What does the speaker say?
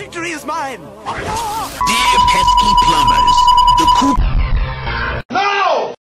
Victory is mine. Dear pesky